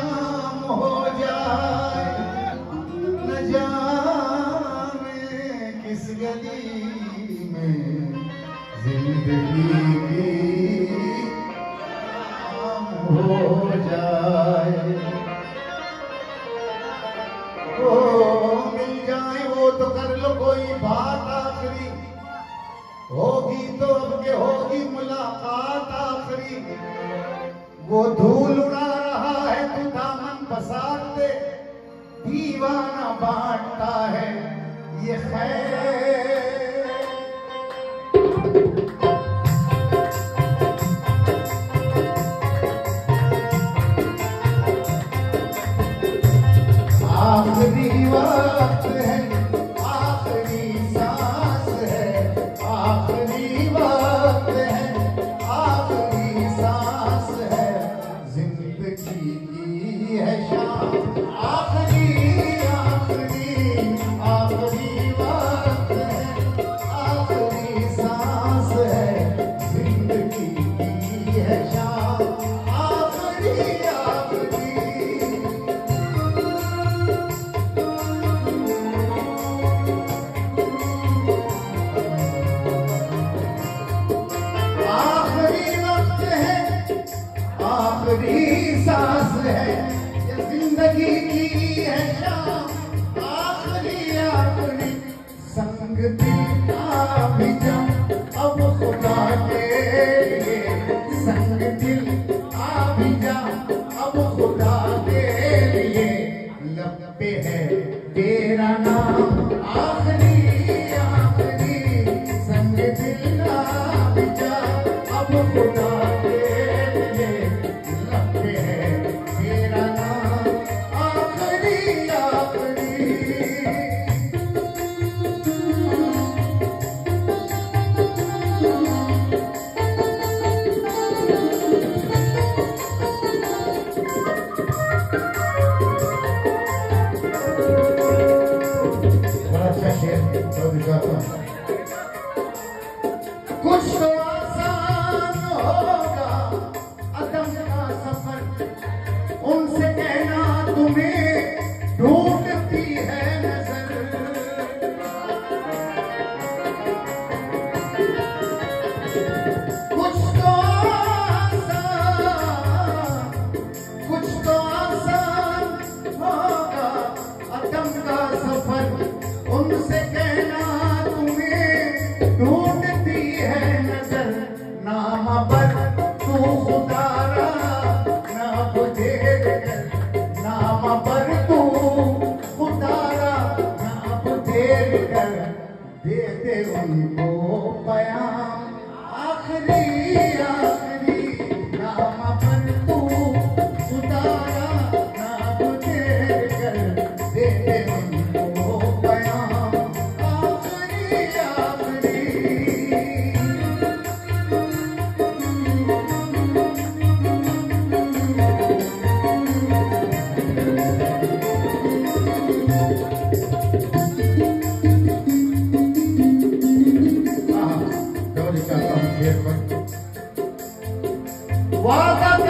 جام ہو جائے نہ جانے کس گلی میں زندگی کی جام ہو جائے مل جائے وہ تو کر لو کوئی بات آخری ہوگی تو اب کے ہوگی ملاقات آخری وہ دھول اڑا رہا ہے تو دامن بسار دے دیوانہ بانٹتا ہے یہ خیر اب خدا دے لیے لگتے ہیں تیرا نام Oh. Ah, Welcome